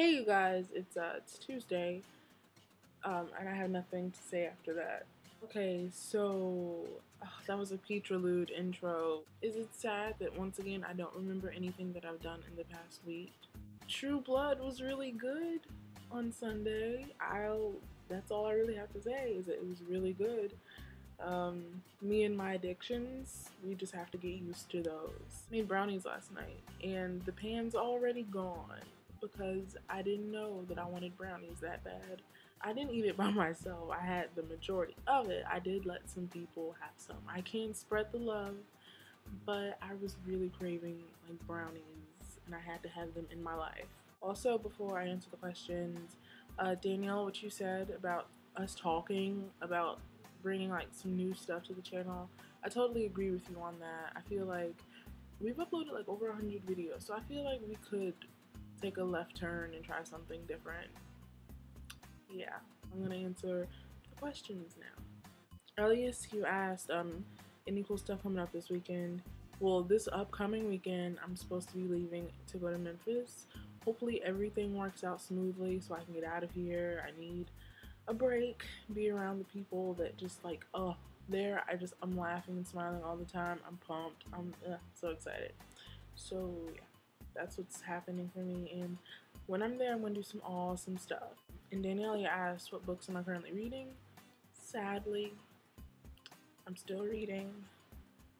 Hey you guys, it's uh it's Tuesday, um, and I have nothing to say after that. Okay, so that was a prelude intro. Is it sad that once again I don't remember anything that I've done in the past week? True Blood was really good on Sunday. I'll that's all I really have to say is that it was really good. Um, me and my addictions, we just have to get used to those. I made brownies last night and the pan's already gone because I didn't know that I wanted brownies that bad. I didn't eat it by myself. I had the majority of it. I did let some people have some. I can spread the love, but I was really craving like brownies and I had to have them in my life. Also, before I answer the questions, uh, Danielle, what you said about us talking about bringing like some new stuff to the channel, I totally agree with you on that. I feel like we've uploaded like over 100 videos, so I feel like we could take a left turn and try something different. Yeah, I'm gonna answer the questions now. Elias, you asked, um, any cool stuff coming up this weekend? Well, this upcoming weekend, I'm supposed to be leaving to go to Memphis. Hopefully, everything works out smoothly so I can get out of here. I need a break, be around the people that just like, oh, there, I just, I'm laughing and smiling all the time. I'm pumped. I'm uh, so excited. So, yeah that's what's happening for me. And when I'm there, I'm going to do some awesome stuff. And Danielle asked, what books am I currently reading? Sadly, I'm still reading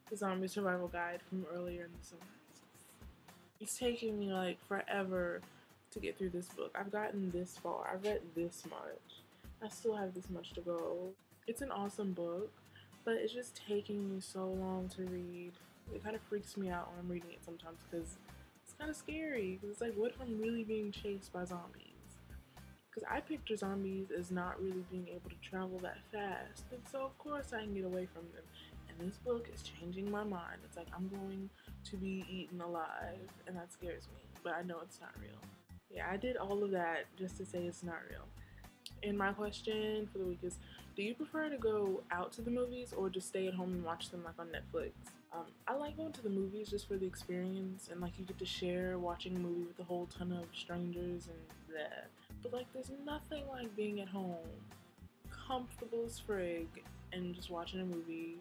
the Zombie Survival Guide from earlier in the summer. It's taking me like forever to get through this book. I've gotten this far. I've read this much. I still have this much to go. It's an awesome book, but it's just taking me so long to read. It kind of freaks me out when I'm reading it sometimes because kind of scary because it's like, what if I'm really being chased by zombies? Because I picture zombies as not really being able to travel that fast, and so of course I can get away from them. And this book is changing my mind. It's like I'm going to be eaten alive, and that scares me, but I know it's not real. Yeah, I did all of that just to say it's not real. And my question for the week is do you prefer to go out to the movies or just stay at home and watch them like on Netflix? Um, I like going to the movies just for the experience and like you get to share watching a movie with a whole ton of strangers and that. But like there's nothing like being at home, comfortable as frig, and just watching a movie.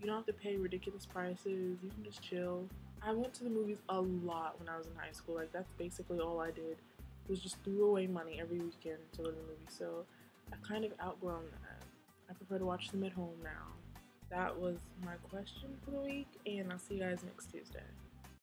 You don't have to pay ridiculous prices, you can just chill. I went to the movies a lot when I was in high school. Like that's basically all I did was just threw away money every weekend to go to the movie. So I've kind of outgrown that. I prefer to watch them at home now. That was my question for the week, and I'll see you guys next Tuesday.